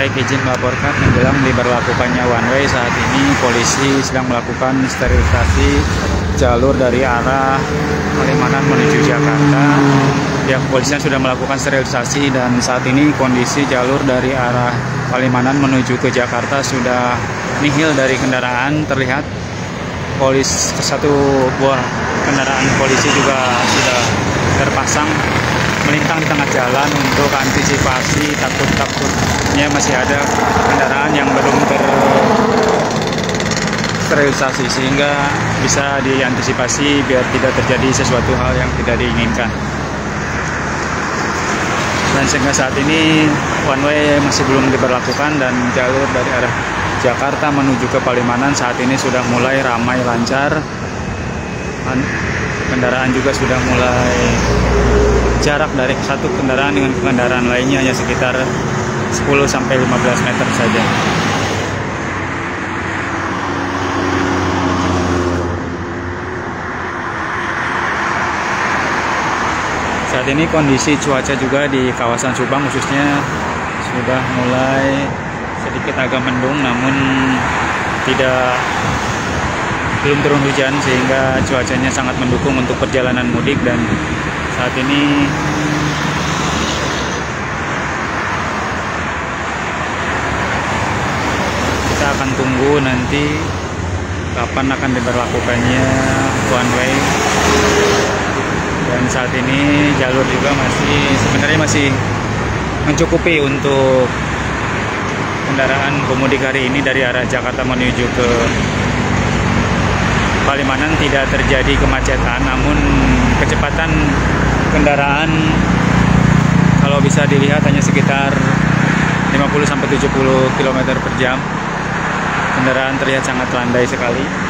Baik izin melaporkan menjelang diberlakukannya one way saat ini polisi sedang melakukan sterilisasi jalur dari arah Palimanan menuju Jakarta. Pihak kepolisian sudah melakukan sterilisasi dan saat ini kondisi jalur dari arah Palimanan menuju ke Jakarta sudah nihil dari kendaraan terlihat polis satu buah kendaraan polisi juga sudah terpasang melintang di tengah jalan untuk antisipasi takut-takutnya masih ada kendaraan yang belum tersterilisasi sehingga bisa diantisipasi biar tidak terjadi sesuatu hal yang tidak diinginkan. Dan sehingga saat ini one way masih belum diberlakukan dan jalur dari arah Jakarta menuju ke Palimanan saat ini sudah mulai ramai lancar. Kendaraan juga sudah mulai jarak dari satu kendaraan dengan kendaraan lainnya hanya sekitar 10 sampai 15 meter saja. Saat ini kondisi cuaca juga di kawasan Subang khususnya sudah mulai sedikit agak mendung namun tidak belum turun hujan sehingga cuacanya sangat mendukung untuk perjalanan mudik dan saat ini. Kita akan tunggu nanti kapan akan diberlakukannya one way. Dan saat ini jalur juga masih sebenarnya masih mencukupi untuk kendaraan pemudik hari ini dari arah Jakarta menuju ke Palimanan. Tidak terjadi kemacetan namun kecepatan kendaraan kalau bisa dilihat hanya sekitar 50 sampai 70 km per jam. Kendaraan terlihat sangat landai sekali.